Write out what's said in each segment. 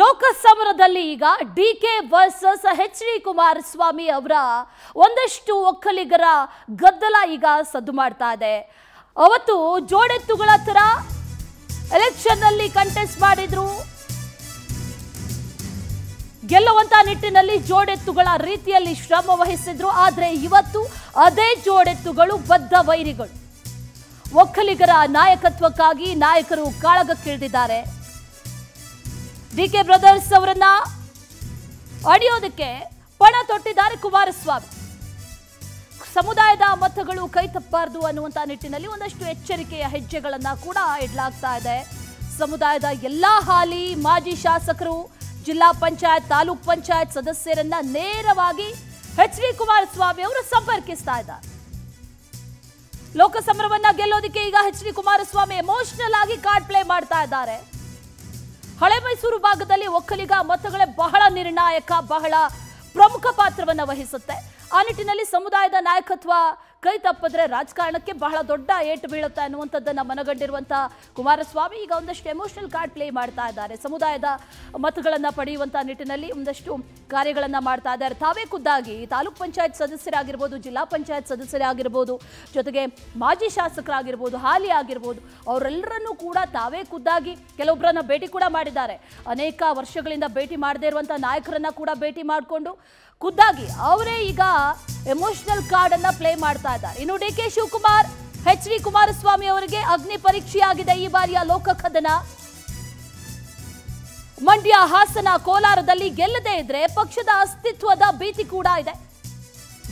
ಲೋಕಸಮರದಲ್ಲಿ ಈಗ D K versus H D Kumaraswamy ಅವರ ಒಂದಷ್ಟು ಒಕ್ಕಲಿಗರ ಗದ್ದಲ ಈಗ ಸದ್ದು ಮಾಡ್ತಾ ಇದೆ. ಅವತ್ತು ಜೋಡೆತ್ತುಗಳ ತರ ಎಲೆಕ್ಷನ್ ಅಲ್ಲಿ ಕಂಟೆಸ್ಟ್ ಮಾಡಿದ್ರು. ಗೆಲ್ಲುವಂತ ನಿಟ್ಟಿನಲ್ಲಿ ಜೋಡೆತ್ತುಗಳ ರೀತಿಯಲ್ಲಿ ಶ್ರಮ ವಹಿಸಿದ್ರು. ಆದರೆ ಇವತ್ತು ಅದೇ ಜೋಡೆತ್ತುಗಳು ಬದ್ಧ ವೈರಿಗಳು. ಒಕ್ಕಲಿಗರ ನಾಯಕತ್ವಕ್ಕಾಗಿ ನಾಯಕರು ಕಾಳಗಕ್ಕಿಳಿದಿದ್ದಾರೆ ಡಿ ಕೆ ಬ್ರದರ್ಸ್ ಅವರನ್ನ ಅಡಿಯೋದಕ್ಕೆ ಪಣ ತೊಟ್ಟಿದ್ದಾರೆ ಕುಮಾರಸ್ವಾಮಿ. ಸಮುದಾಯದ ಮತಗಳು ಕೈ ತಪ್ಪಬಾರದು ಅನ್ನುವಂತ ನಿಟ್ಟಿನಲ್ಲಿ ಒಂದಷ್ಟು ಎಚ್ಚರಿಕೆಯ ಹೆಜ್ಜೆಗಳನ್ನ ಕೂಡ ಇಡಲಾಗ್ತಾ ಇದೆ. ಸಮುದಾಯದ ಎಲ್ಲಾ ಹಾಲಿ ಮಾಜಿ ಶಾಸಕರು, ಜಿಲ್ಲಾ ಪಂಚಾಯತ್, ತಾಲೂಕ್ ಪಂಚಾಯತ್ ಸದಸ್ಯರನ್ನ ನೇರವಾಗಿ ಎಚ್ ಡಿ ಕುಮಾರಸ್ವಾಮಿ ಅವರು ಸಂಪರ್ಕಿಸ್ತಾ ಇದ್ದಾರೆ. ಲೋಕಸಮರವನ್ನ ಗೆಲ್ಲೋದಕ್ಕೆ ಈಗ ಎಚ್ ಡಿ ಕುಮಾರಸ್ವಾಮಿ ಎಮೋಷನಲ್ ಆಗಿ ಕಾರ್ಡ್ ಪ್ಲೇ ಮಾಡ್ತಾ ಇದ್ದಾರೆ. ಹಳೆ ಮೈಸೂರು ಭಾಗದಲ್ಲಿ ಒಕ್ಕಲಿಗ ಮತಗಳೇ ಬಹಳ ನಿರ್ಣಾಯಕ, ಬಹಳ ಪ್ರಮುಖ ಪಾತ್ರವನ್ನು ವಹಿಸುತ್ತೆ. ಆ ನಿಟ್ಟಿನಲ್ಲಿ ಸಮುದಾಯದ ನಾಯಕತ್ವ ಕೈ ತಪ್ಪಿದ್ರೆ ರಾಜಕಾರಣಕ್ಕೆ ಬಹಳ ದೊಡ್ಡ ಏಟು ಬೀಳುತ್ತೆ ಅನ್ನುವಂಥದ್ದನ್ನ ಮನಗಂಡಿರುವಂತಹ ಕುಮಾರಸ್ವಾಮಿ ಈಗ ಒಂದಷ್ಟು ಎಮೋಷನಲ್ ಕಾರ್ಡ್ ಪ್ಲೇ ಮಾಡ್ತಾ ಇದ್ದಾರೆ. ಸಮುದಾಯದ ಮತಗಳನ್ನ ಪಡೆಯುವಂತಹ ನಿಟ್ಟಿನಲ್ಲಿ ಒಂದಷ್ಟು ಕಾರ್ಯಗಳನ್ನ ಮಾಡ್ತಾ ಇದ್ದಾರೆ. ತಾವೇ ಖುದ್ದಾಗಿ ತಾಲೂಕ್ ಪಂಚಾಯತ್ ಸದಸ್ಯರಾಗಿರ್ಬೋದು, ಜಿಲ್ಲಾ ಪಂಚಾಯತ್ ಸದಸ್ಯರಾಗಿರ್ಬೋದು, ಜೊತೆಗೆ ಮಾಜಿ ಶಾಸಕರಾಗಿರ್ಬೋದು, ಹಾಲಿ ಆಗಿರ್ಬೋದು, ಅವರೆಲ್ಲರನ್ನೂ ಕೂಡ ತಾವೇ ಖುದ್ದಾಗಿ ಕೆಲವೊಬ್ಬರನ್ನ ಭೇಟಿ ಕೂಡ ಮಾಡಿದ್ದಾರೆ. ಅನೇಕ ವರ್ಷಗಳಿಂದ ಭೇಟಿ ಮಾಡದೇ ಇರುವಂಥ ನಾಯಕರನ್ನ ಕೂಡ ಭೇಟಿ ಮಾಡಿಕೊಂಡು ಖುದ್ದಾಗಿ ಅವರೇ ಈಗ ಎಮೋಷನಲ್ ಕಾರ್ಡ್ ಅನ್ನ ಪ್ಲೇ ಮಾಡ್ತಾ ಇನ್ನು D K Shivakumar, H D Kumaraswamy ಅವರಿಗೆ ಅಗ್ನಿ ಪರೀಕ್ಷೆಯಾಗಿದೆ ಈ ಬಾರಿಯ ಲೋಕಕದನ ಮಂಡ್ಯ ಹಾಸನ ಕೋಲಾರದಲ್ಲಿ ಗೆಲ್ಲದೇ ಇದ್ರೆ ಪಕ್ಷದ ಅಸ್ತಿತ್ವದ ಭೀತಿ ಕೂಡ ಇದೆ.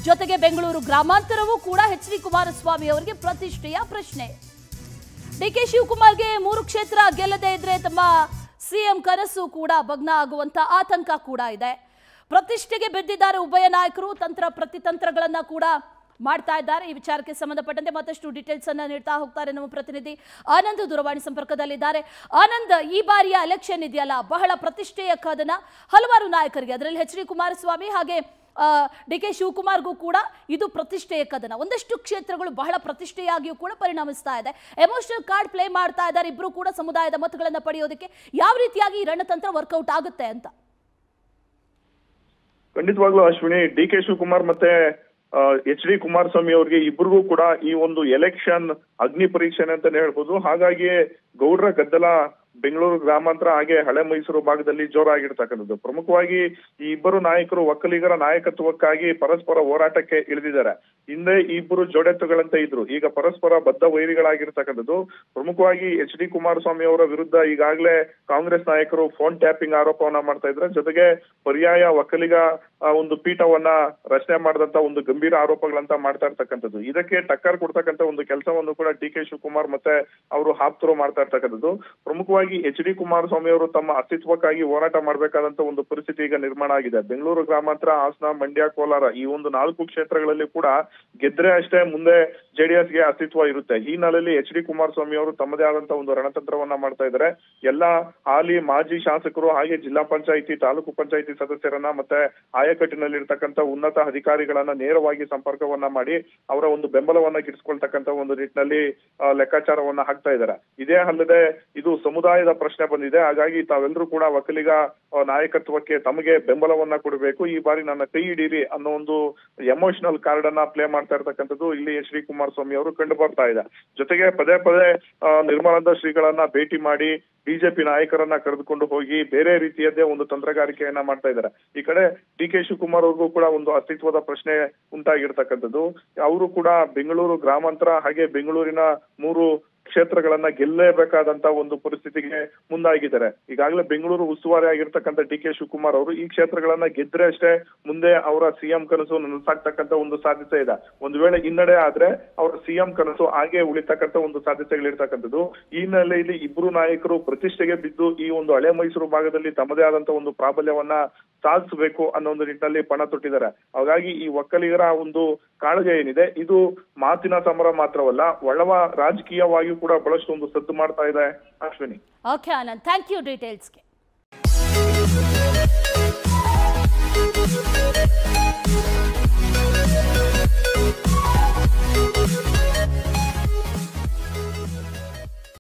ಜೊತೆಗೆ ಬೆಂಗಳೂರು ಗ್ರಾಮಾಂತರವೂ ಕೂಡ ಎಚ್ ಡಿ ಕುಮಾರಸ್ವಾಮಿ ಅವರಿಗೆ ಪ್ರತಿಷ್ಠೆಯ ಪ್ರಶ್ನೆ. ಡಿ ಕೆ ಶಿವಕುಮಾರ್ಗೆ ಮೂರು ಕ್ಷೇತ್ರ ಗೆಲ್ಲದೇ ಇದ್ರೆ ತಮ್ಮ ಸಿಎಂ ಕನಸು ಕೂಡ ಭಗ್ನ ಆಗುವಂತ ಆತಂಕ ಕೂಡ ಇದೆ. ಪ್ರತಿಷ್ಠೆಗೆ ಬಿದ್ದಿದ್ದಾರೆ ಉಭಯ ನಾಯಕರು, ತಂತ್ರ ಪ್ರತಿತಂತ್ರಗಳನ್ನ ಕೂಡ ಮಾಡ್ತಾ ಇದ್ದಾರೆ. ಈ ವಿಚಾರಕ್ಕೆ ಸಂಬಂಧಪಟ್ಟಂತೆ ಮತ್ತಷ್ಟು ಡೀಟೇಲ್ಸ್ ಅನ್ನ ನೀಡ್ತಾ ಹೋಗ್ತಾರೆ ನಮ್ಮ ಪ್ರತಿನಿಧಿ ಆನಂದ್ ದೂರವಾಣಿ ಸಂಪರ್ಕದಲ್ಲಿದ್ದಾರೆ. ಆನಂದ್, ಈ ಬಾರಿಯ ಎಲೆಕ್ಷನ್ ಇದೆಯಲ್ಲ, ಬಹಳ ಪ್ರತಿಷ್ಠೆಯ ಕದನ ಹಲವಾರು ನಾಯಕರಿಗೆ, ಅದರಲ್ಲಿ ಎಚ್ ಡಿ ಕುಮಾರಸ್ವಾಮಿ ಹಾಗೆ ಡಿ ಕೆ ಶಿವಕುಮಾರ್ಗೂ ಕೂಡ ಇದು ಪ್ರತಿಷ್ಠೆಯ ಕದನ. ಒಂದಷ್ಟು ಕ್ಷೇತ್ರಗಳು ಬಹಳ ಪ್ರತಿಷ್ಠೆಯಾಗಿಯೂ ಕೂಡ ಪರಿಣಮಿಸ್ತಾ ಇದೆ. ಎಮೋಷನಲ್ ಕಾರ್ಡ್ ಪ್ಲೇ ಮಾಡ್ತಾ ಇದ್ದಾರೆ. ಇಬ್ರು ಕೂಡ ಸಮುದಾಯದ ಮತಗಳನ್ನು ಪಡೆಯೋದಕ್ಕೆ ಯಾವ ರೀತಿಯಾಗಿ ಈ ರಣತಂತ್ರ ವರ್ಕೌಟ್ ಆಗುತ್ತೆ ಅಂತ? ಖಂಡಿತವಾಗ್ಲೂ ಅಶ್ವಿನಿ, ಡಿ ಕೆ ಶಿವಕುಮಾರ್ ಮತ್ತೆ ಎಚ್ ಡಿ ಕುಮಾರಸ್ವಾಮಿ ಅವರಿಗೆ ಇಬ್ಬರಿಗೂ ಕೂಡ ಈ ಒಂದು ಎಲೆಕ್ಷನ್ ಅಗ್ನಿ ಪರೀಕ್ಷೆ ಅಂತಾನೆ ಹೇಳ್ಬೋದು. ಹಾಗಾಗಿ ಗೌಡ್ರ ಗದ್ದಲ ಬೆಂಗಳೂರು ಗ್ರಾಮಾಂತರ ಹಾಗೆ ಹಳೆ ಮೈಸೂರು ಭಾಗದಲ್ಲಿ ಜೋರಾಗಿರ್ತಕ್ಕಂಥದ್ದು. ಪ್ರಮುಖವಾಗಿ ಈ ಇಬ್ಬರು ನಾಯಕರು ಒಕ್ಕಲಿಗರ ನಾಯಕತ್ವಕ್ಕಾಗಿ ಪರಸ್ಪರ ಹೋರಾಟಕ್ಕೆ ಇಳಿದಿದ್ದಾರೆ. ಹಿಂದೆ ಇಬ್ಬರು ಜೋಡೆತ್ತುಗಳಂತೆ ಇದ್ರು. ಈಗ ಪರಸ್ಪರ ಬದ್ಧ ವೈರಿಗಳಾಗಿರ್ತಕ್ಕಂಥದ್ದು. ಪ್ರಮುಖವಾಗಿ ಎಚ್ ಡಿ ಕುಮಾರಸ್ವಾಮಿ ಅವರ ವಿರುದ್ಧ ಈಗಾಗಲೇ ಕಾಂಗ್ರೆಸ್ ನಾಯಕರು ಫೋನ್ ಟ್ಯಾಪಿಂಗ್ ಆರೋಪವನ್ನ ಮಾಡ್ತಾ ಇದ್ರೆ ಜೊತೆಗೆ ಪರ್ಯಾಯ ಒಕ್ಕಲಿಗ ಒಂದು ಪೀಠವನ್ನ ರಚನೆ ಮಾಡಿದಂತ ಒಂದು ಗಂಭೀರ ಆರೋಪಗಳಂತ ಮಾಡ್ತಾ ಇರ್ತಕ್ಕಂಥದ್ದು. ಇದಕ್ಕೆ ಟಕ್ಕರ್ ಕೊಡ್ತಕ್ಕಂಥ ಒಂದು ಕೆಲಸವನ್ನು ಕೂಡ ಡಿ ಕೆ ಶಿವಕುಮಾರ್ ಮತ್ತೆ ಅವರು ಹಾಪ್ತರು ಮಾಡ್ತಾ ಇರ್ತಕ್ಕಂಥದ್ದು. ಪ್ರಮುಖವಾಗಿ ಎಚ್ ಡಿ ಕುಮಾರಸ್ವಾಮಿ ಅವರು ತಮ್ಮ ಅಸ್ತಿತ್ವಕ್ಕಾಗಿ ಹೋರಾಟ ಮಾಡಬೇಕಾದಂತ ಒಂದು ಪರಿಸ್ಥಿತಿ ಈಗ ನಿರ್ಮಾಣ ಆಗಿದೆ. ಬೆಂಗಳೂರು ಗ್ರಾಮಾಂತರ, ಹಾಸನ, ಮಂಡ್ಯ, ಕೋಲಾರ ಈ ಒಂದು ನಾಲ್ಕು ಕ್ಷೇತ್ರಗಳಲ್ಲಿ ಕೂಡ ಗೆದ್ರೆ ಅಷ್ಟೇ ಮುಂದೆ ಜೆಡಿಎಸ್ಗೆ ಅಸ್ತಿತ್ವ ಇರುತ್ತೆ. ಈ ನೆಲೆಯಲ್ಲಿ ಎಚ್ ಡಿ ಕುಮಾರಸ್ವಾಮಿ ಅವರು ತಮ್ಮದೇ ಆದಂತ ಒಂದು ರಣತಂತ್ರವನ್ನ ಮಾಡ್ತಾ ಇದ್ದಾರೆ. ಎಲ್ಲಾ ಹಾಲಿ ಮಾಜಿ ಶಾಸಕರು ಹಾಗೆ ಜಿಲ್ಲಾ ಪಂಚಾಯಿತಿ, ತಾಲೂಕು ಪಂಚಾಯಿತಿ ಸದಸ್ಯರನ್ನ ಮತ್ತೆ ಆಯಕಟ್ಟಿನಲ್ಲಿ ಇರ್ತಕ್ಕಂಥ ಉನ್ನತ ಅಧಿಕಾರಿಗಳನ್ನ ನೇರವಾಗಿ ಸಂಪರ್ಕವನ್ನ ಮಾಡಿ ಅವರ ಒಂದು ಬೆಂಬಲವನ್ನ ಗಿಡಿಸ್ಕೊಳ್ತಕ್ಕಂತ ಒಂದು ನಿಟ್ಟಿನಲ್ಲಿ ಲೆಕ್ಕಾಚಾರವನ್ನ ಹಾಕ್ತಾ ಇದ್ದಾರೆ. ಇದೇ ಅಲ್ಲದೆ ಇದು ಸಮುದಾಯದ ಪ್ರಶ್ನೆ ಬಂದಿದೆ. ಹಾಗಾಗಿ ತಾವೆಲ್ಲರೂ ಕೂಡ ಒಕ್ಕಲಿಗ ನಾಯಕತ್ವಕ್ಕೆ ತಮಗೆ ಬೆಂಬಲವನ್ನ ಕೊಡಬೇಕು. ಈ ಬಾರಿ ನನ್ನ ಕೈ ಹಿಡೀರಿ ಅನ್ನೋ ಒಂದು ಎಮೋಷನಲ್ ಕಾರ್ಡ್ ಅನ್ನ ಪ್ಲೇ ಮಾಡ್ತಾ ಇರ್ತಕ್ಕಂಥದ್ದು ಇಲ್ಲಿ ಶ್ರೀ ಕುಮಾರಸ್ವಾಮಿ ಅವರು ಕಂಡು ಬರ್ತಾ ಇದೆ. ಜೊತೆಗೆ ಪದೇ ಪದೇ ನಿರ್ಮಲಾನಂದ ಶ್ರೀಗಳನ್ನ ಭೇಟಿ ಮಾಡಿ ಬಿಜೆಪಿ ನಾಯಕರನ್ನ ಕರೆದುಕೊಂಡು ಹೋಗಿ ಬೇರೆ ರೀತಿಯದ್ದೇ ಒಂದು ತಂತ್ರಗಾರಿಕೆಯನ್ನ ಮಾಡ್ತಾ ಇದ್ದಾರೆ. ಈ ಕಡೆ ಡಿ ಕೆ ಶಿವಕುಮಾರ್ ಅವ್ರಿಗೂ ಕೂಡ ಒಂದು ಅಸ್ತಿತ್ವದ ಪ್ರಶ್ನೆ ಉಂಟಾಗಿರ್ತಕ್ಕಂಥದ್ದು. ಅವರು ಕೂಡ ಬೆಂಗಳೂರು ಗ್ರಾಮಾಂತರ ಹಾಗೆ ಬೆಂಗಳೂರಿನ ಮೂರು ಕ್ಷೇತ್ರಗಳನ್ನ ಗೆಲ್ಲಲೇಬೇಕಾದಂತ ಒಂದು ಪರಿಸ್ಥಿತಿಗೆ ಮುಂದಾಗಿದ್ದಾರೆ. ಈಗಾಗಲೇ ಬೆಂಗಳೂರು ಉಸ್ತುವಾರಿ ಆಗಿರ್ತಕ್ಕಂಥ ಡಿ ಕೆ ಶಿವಕುಮಾರ್ ಅವರು ಈ ಕ್ಷೇತ್ರಗಳನ್ನ ಗೆದ್ರೆ ಅಷ್ಟೇ ಮುಂದೆ ಅವರ ಸಿಎಂ ಕನಸು ನನಸಾಗ್ತಕ್ಕಂಥ ಒಂದು ಸಾಧ್ಯತೆ ಇದೆ. ಒಂದು ವೇಳೆ ಹಿನ್ನಡೆ ಆದ್ರೆ ಅವರ ಸಿಎಂ ಕನಸು ಹಾಗೆ ಉಳಿತಕ್ಕಂಥ ಒಂದು ಸಾಧ್ಯತೆಗಳಿರ್ತಕ್ಕಂಥದ್ದು ಈ ಹಿನ್ನೆಲೆಯಲ್ಲಿ ಇಬ್ರು ನಾಯಕರು ಪ್ರತಿಷ್ಠೆಗೆ ಬಿದ್ದು ಈ ಒಂದು ಹಳೆ ಮೈಸೂರು ಭಾಗದಲ್ಲಿ ತಮ್ಮದೇ ಆದಂತ ಒಂದು ಪ್ರಾಬಲ್ಯವನ್ನ ಸಾಧಿಸಬೇಕು ಅನ್ನೋ ಒಂದು ನಿಟ್ಟಿನಲ್ಲಿ ಪಣ ತೊಟ್ಟಿದ್ದಾರೆ. ಹಾಗಾಗಿ ಈ ಒಕ್ಕಲಿಗರ ಒಂದು ಕಾಳಜಿ ಏನಿದೆ, ಇದು ಮಾತಿನ ಸಮರ ಮಾತ್ರವಲ್ಲ, ಒಳವ ರಾಜಕೀಯವಾಗಿಯೂ ಕೂಡ ಬಹಳಷ್ಟು ಒಂದು ಸದ್ದು ಮಾಡ್ತಾ ಇದೆ Ashwini. Okay Anand thank you ಡೀಟೇಲ್ಸ್ಗೆ